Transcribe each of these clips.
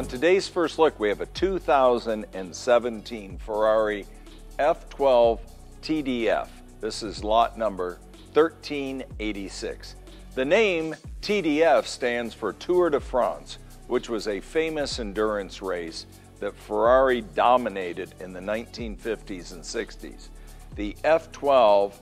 On today's first look, we have a 2017 Ferrari F12 TDF. This is lot number 1386. The name TDF stands for Tour de France, which was a famous endurance race that Ferrari dominated in the 1950s and 60s. The F12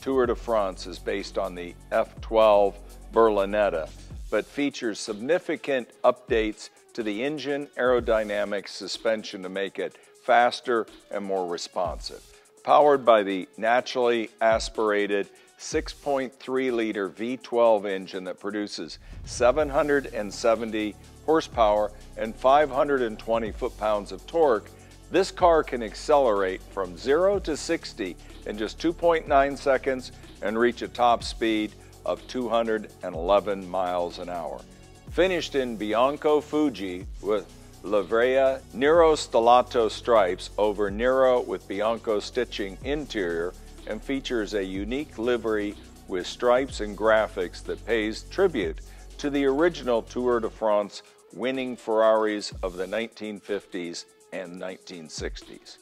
Tour de France is based on the F12 Berlinetta, but features significant updates to the engine, aerodynamics, suspension to make it faster and more responsive. Powered by the naturally aspirated 6.3 liter V12 engine that produces 770 horsepower and 520 foot-pounds of torque, this car can accelerate from 0 to 60 in just 2.9 seconds and reach a top speed of 211 miles an hour. Finished in Bianco Fuji with Livrea Nero Stellato stripes over Nero with Bianco stitching interior and features a unique livery with stripes and graphics that pays tribute to the original Tour de France winning Ferraris of the 1950s and 1960s.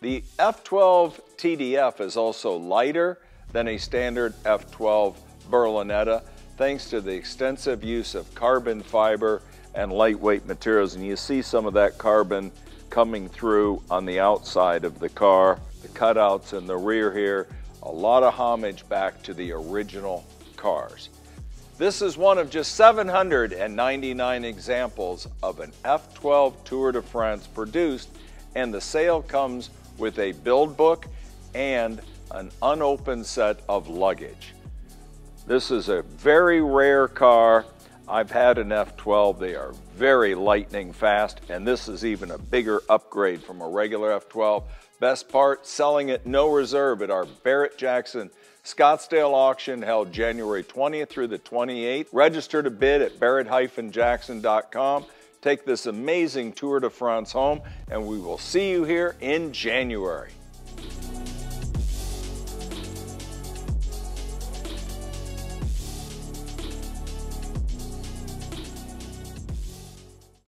The F12 TDF is also lighter than a standard F12 Berlinetta thanks to the extensive use of carbon fiber and lightweight materials. And you see some of that carbon coming through on the outside of the car, the cutouts in the rear here, a lot of homage back to the original cars. This is one of just 799 examples of an F12 Tour de France produced and the sale comes with a build book and an unopened set of luggage. This is a very rare car. I've had an F12. They are very lightning fast, and this is even a bigger upgrade from a regular F12. Best part, selling at no reserve at our Barrett Jackson Scottsdale auction held January 20th through the 28th. Register to bid at barrett-jackson.com. Take this amazing Tour de France home, and we will see you here in January.